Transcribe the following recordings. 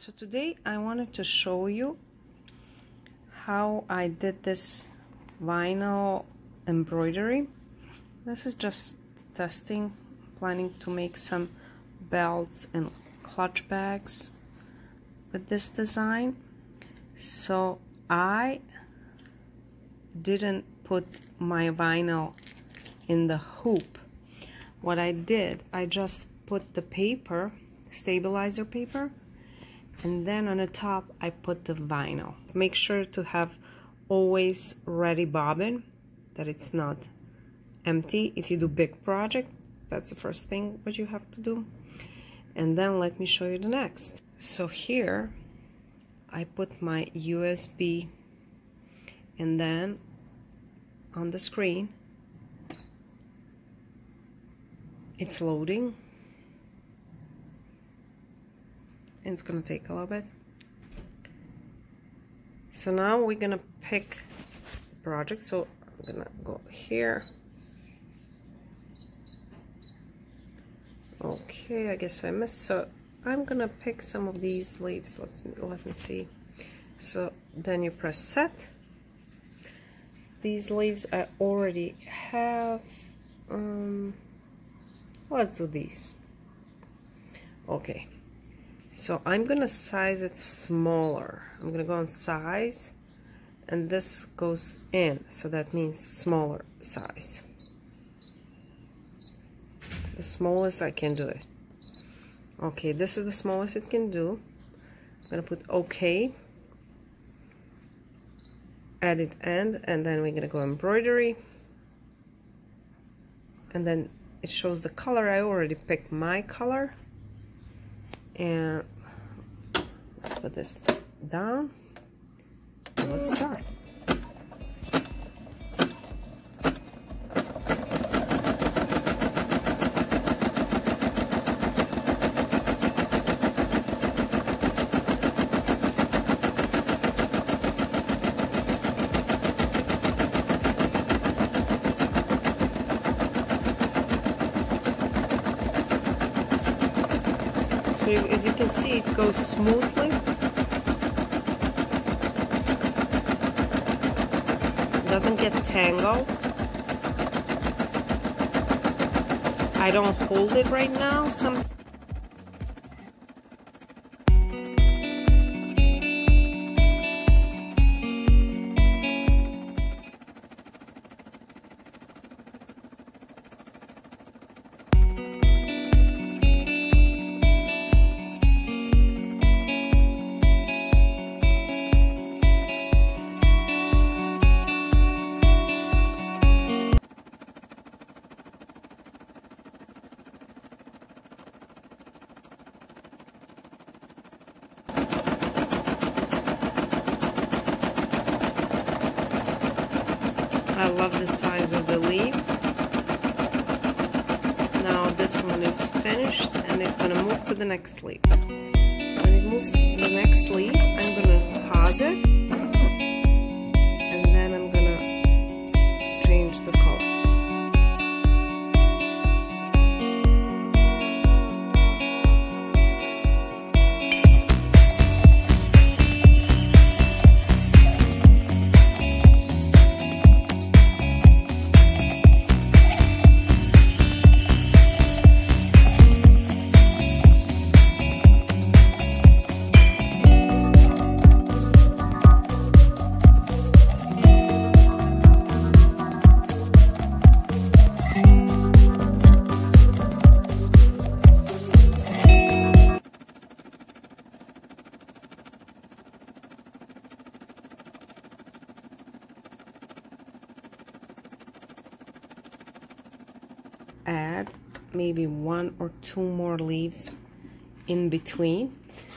So today I wanted to show you how I did this vinyl embroidery. This is just testing, planning to make some belts and clutch bags with this design. So I didn't put my vinyl in the hoop. What I did, I just put the paper, stabilizer paper, and then on the top I put the vinyl. Make sure to have always ready bobbin, that it's not empty. If you do big project, that's the first thing what you have to do. And then let me show you the next. So here I put my USB and then on the screen it's loading it's gonna take a little bit. So now we're gonna pick project so I'm gonna go here. Okay I guess I missed. So I'm gonna pick some of these leaves. Let's let me see. So then you press set. These leaves I already have um, let's do these. Okay so I'm gonna size it smaller. I'm gonna go on size and this goes in so that means smaller size. The smallest I can do it. Okay this is the smallest it can do. I'm gonna put OK edit end and then we're gonna go embroidery. And then it shows the color. I already picked my color and let's put this down. And let's start So as you can see, it goes smoothly. doesn't get tangled. I don't hold it right now. Some this one is finished and it's gonna move to the next leaf. When it moves to the next leaf, I'm gonna pause it and then I'm gonna change the color. Add maybe one or two more leaves in between.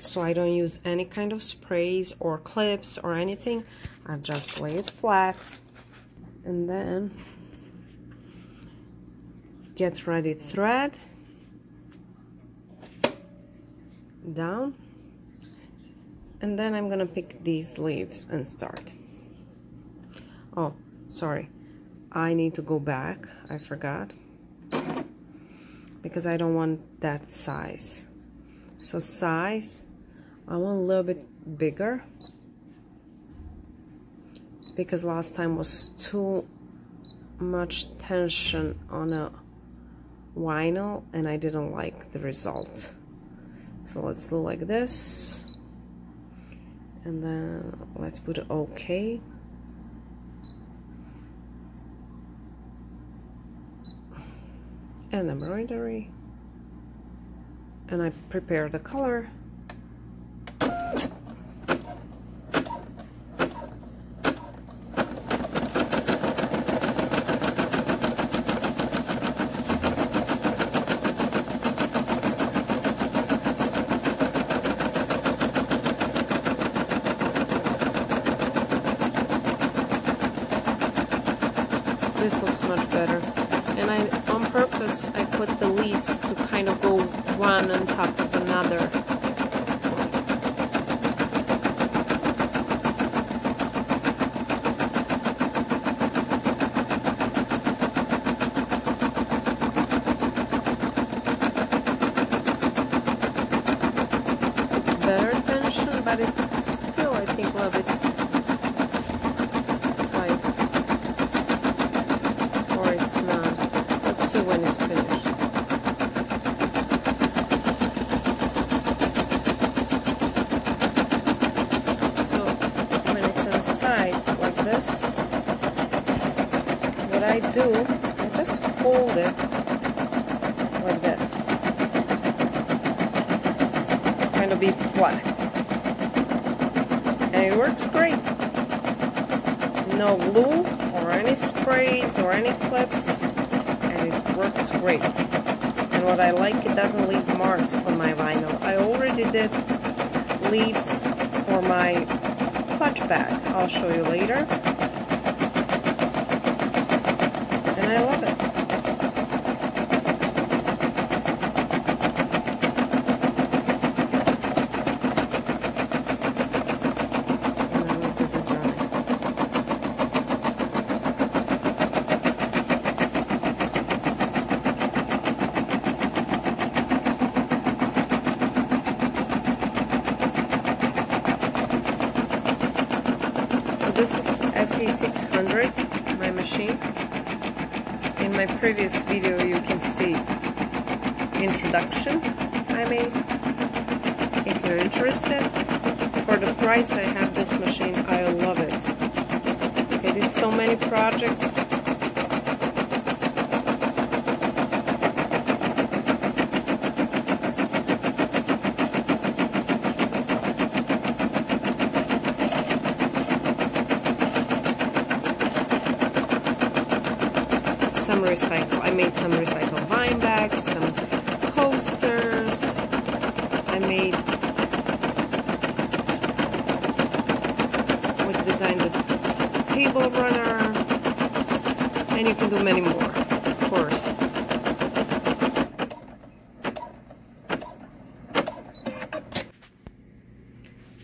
So I don't use any kind of sprays or clips or anything. I just lay it flat and then get ready thread down. And then I'm gonna pick these leaves and start. Oh sorry. I need to go back. I forgot because I don't want that size so size I want a little bit bigger because last time was too much tension on a vinyl and I didn't like the result. So let's do like this. And then let's put OK. And embroidery. And I prepare the color. this looks much better. I, I put the leaves to kind of go one on top of another. It's better tension, but it's still, I think, a little bit see when it's finished. So when it's inside like this, what I do, I just hold it like this. Kind of be flat. And it works great. No glue or any sprays or any clips works great. And what I like, it doesn't leave marks on my vinyl. I already did leaves for my clutch bag. I'll show you later. And I love it. this is SE600, my machine. In my previous video you can see introduction I made. If you're interested, for the price I have this machine, I love it. I did so many projects some recycle. I made some recycled vine bags, some coasters. I made we designed the table runner, and you can do many more, of course.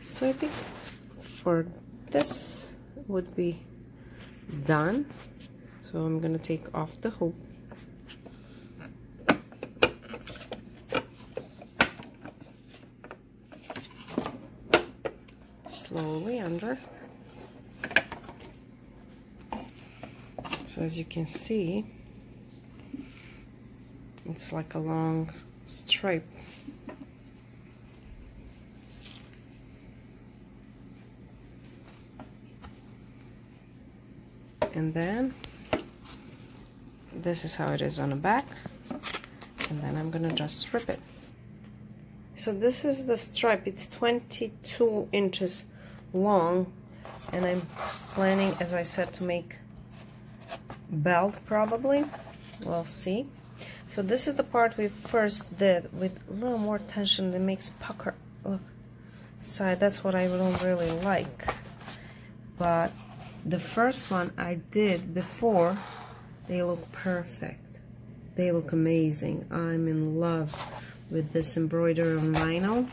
So I think for this would be done. So I'm going to take off the hoop. Slowly under. So as you can see, it's like a long stripe. And then this is how it is on the back and then I'm gonna just strip it. So this is the stripe. It's 22 inches long and I'm planning as I said to make belt probably. We'll see. So this is the part we first did with a little more tension that makes pucker look side. That's what I don't really like. But the first one I did before they look perfect. They look amazing. I'm in love with this embroidery on vinyl.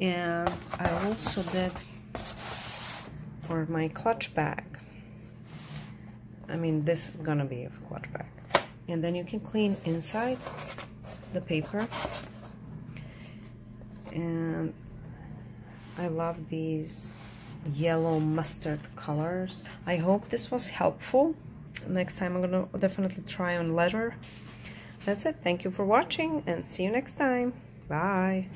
And I also did for my clutch bag. I mean, this is gonna be a clutch bag. And then you can clean inside the paper. And I love these yellow mustard colors. I hope this was helpful. Next time I'm gonna definitely try on leather. That's it. Thank you for watching and see you next time. Bye.